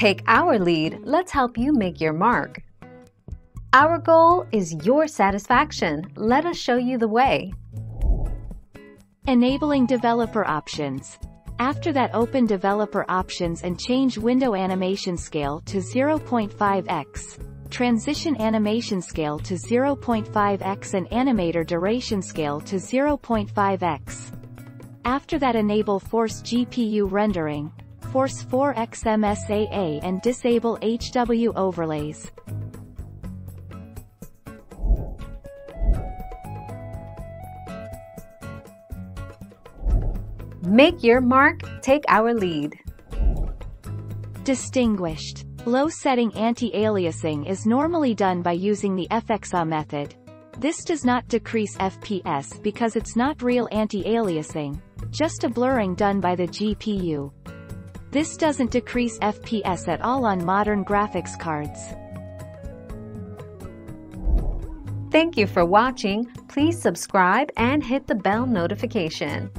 Take our lead, let's help you make your mark. Our goal is your satisfaction. Let us show you the way. Enabling developer options. After that open developer options and change window animation scale to 0.5x, transition animation scale to 0.5x and animator duration scale to 0.5x. After that enable force GPU rendering, force 4x MSAA and disable HW overlays. Make your mark, take our lead. Distinguished. Low-setting anti-aliasing is normally done by using the FXAA method. This does not decrease FPS because it's not real anti-aliasing, just a blurring done by the GPU. This doesn't decrease FPS at all on modern graphics cards. Thank you for watching. Please subscribe and hit the bell notification.